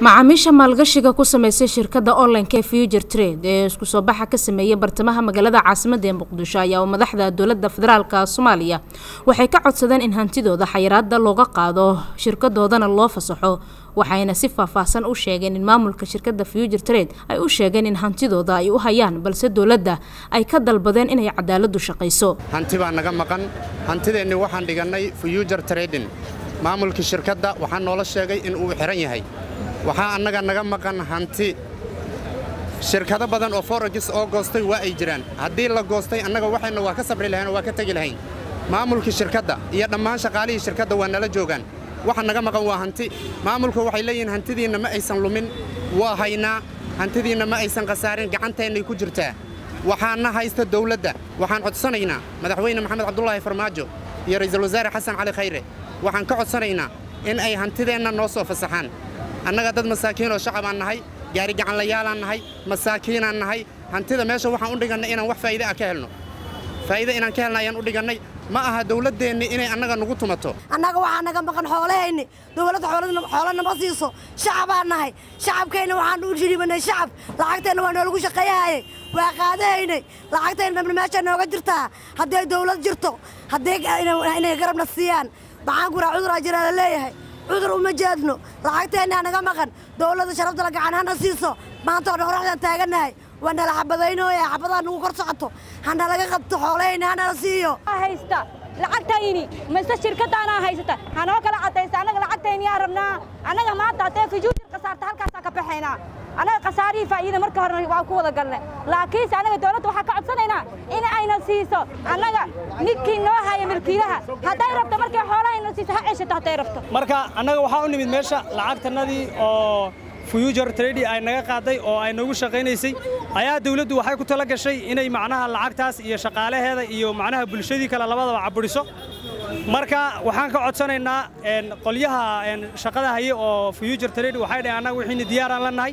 macaamiisha maalgashiga ku sameysay shirkadda online-ka future trade ee isku soo baxa ka sameeyay bartamaha magaalada caasimadda ee muqdisho ayaa madaxda dowladda federaalka soomaaliya. Waxay ka codsadeen in hantidooda xayiraada looga qaado shirkadoodana loo fasaxo waxayna si faahfaahsan u sheegeen in maamulka shirkadda future trade ay u sheegeen in hantidooda ay u hayaan balse dowladda ay ka dalbadeen inay cadaaladu shaqayso. Hanti baa naga maqan. Hantideenni waxaan dhigannay future trading maamulkii shirkadda waxaa noola sheegay in uu xihan yahay. Waxaa annaga naga maqan hanti. Shirkado badan oo foragis oo goostay waa ay jiraan. Haddii la goostay annaga waxayna waa ka sabri lahayn oo waa ka tegi lahayn. Maamulkii shirkadda iyo dhammaan shaqaalihii shirkadda waa nala joogaan. Waxa naga maqan waa hanti. Maamulku waxay leeyihiin hantidiinna ma aysan lumin. Waa haynaa. Hantidiinna ma aysan khasaarin. Gacanteennay ku jirtaa. Waxaana haysta dawladda waxaan codsanaynaa madaxweyne maxamed cabdulaahi farmaajo iyo ra'iisul wasaare xasan cali khayre waxaan ka codsanaynaa in ay hantideenna noo soo fasaxaan. Annaga dad masaakiinoo shacabaan nahay gaari gacanlayaalaan nahay masaakiinaan nahay hantida meesha waxaan u dhigannay inaan wax faa'iide ah ka helno. Faa'iide inaan ka helna ayaan u dhigannay ma aha dawladdeenni inay annaga nugu tumato. Annaga waxaa naga maqan xoolahayni dawladda xoolo nama siiso shacabaan nahay. Shacabkayna waxaan u jiribanay shacab lacagteenna waa noolagu shaqeeyahaye waa qaadahaynay lacagtayna meesha nooga jirtaa. Hadday dawlad jirto haddii inay garabna siiyaan maxaan kuraa cuduraa jiraa la leeyahay. Cudur uma jeedno. Lacagteennaa naga maqan. Dawladda sharabtala gacan hana siiso. Maanta oo dhan qoraxdaan taagannahay waa nala xabadaynooya. Xabadaa nagu kor socoto. Hana laga qabto xoolahayna hanala siiyo. Haysta. Lacagtayni. Mise shirkadaanaa haysata hanoo kala cadaysa annaga lacagtayniyaa rabnaa annaga maanta haddee fijuutir khasaarta halkaasaa ka baxaynaa annaga khasaarihii faa'iida marka horena waa ku wada galnay. Laakiinse annaga dawladda waxaa ka codsanaynaa in ayna siiso. Annaga ninkii noo haya milkiilaha. Hadday rabto markay rabto marka annaga waxaa u nimid meesha lacagtannadii oo future trade ay naga qaaday oo ay nagu shaqaynaysay. Ayaa dawladdu waxay ku tala gashay inay macnaha lacagtaas iyo shaqaalaheeda iyo macnaha bulshadii kale labadaba caburiso marka waxaan ka codsanaynaa qolyaha shaqada haye oo future trade waxay dhahay annaga wixiina diyaaraan la nahay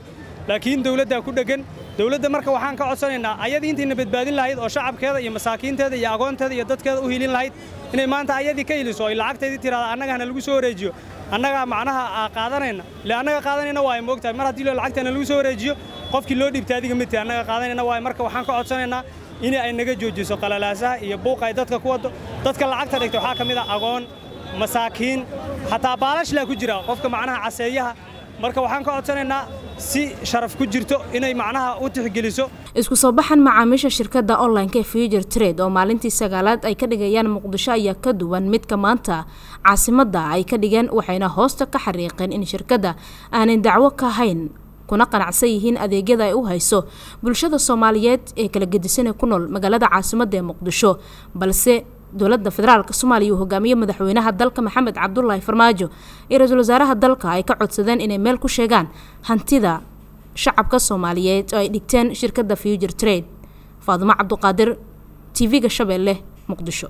laakiin dawladdaa ku dheggan dawladda marka waxaan ka codsanaynaa ayadii intayna badbaadin lahayd oo shacabkeeda iyo masaakiinteeda iyo agoonteeda iyo dadkeeda u hilin lahayd inay maanta ayadii ka heliso ay lacagteedii tiraada annaga hana lagu soo wareejiyo. Annagaa macnaha qaadanayna le annaga qaadanayna waa ay moogtahay mar haddii lacagtana lagu soo wareejiyo qofkii loo dhiibtay adiga midtii annaga qaadanayna waa marka waxaan ka codsanaynaa in ay naga joojiso qalalaasaha iyo buuqa ay dadka ku waddo dadka lacagta dhigta waxaa ka mid ah agoon masaakiin xataa baalashlaa ku jira. Qofka macnaha caseeyaha marka waxaan ka codsanaynaa si sharaf ku jirto inay macnaha u tixgeliso. Isku soo baxan macaamiisha shirkadda online-ka future trade oo maalintii sagaalaad ay ka dhigayaan muqdisho ayaa ka duwan midka maanta. Caasimadda ay ka dhigeen waxayna hoosta ka xariiqeen in shirkadda aanay dacwo ka hayn kuna qanacsan yihiin adeegyada ay u hayso. Bulshada soomaaliyeed ee kala gedisana ku nool magaalada caasimadda ee muqdisho balse dowladda federaalk soomaaliya uu hogaamiye madaxweynaha dalka maxamed cabdulaahi farmaajo. Iyo ra'iisul wasaaraha dalka ay ka codsadeen inay meel ku sheegaan hantida shacabka soomaaliyeed oo ay dhigteen shirkadda future trade. Faadumo cabduqaadir t v-ga shabeelle muqdisho